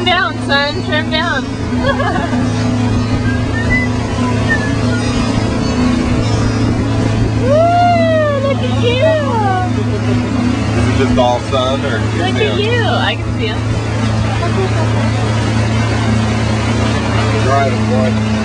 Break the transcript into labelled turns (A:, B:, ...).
A: Trim down, son. Trim down. Woo, look at you.
B: Is it just all sun or?
A: Look at you. I can see him.
B: Drive, boy.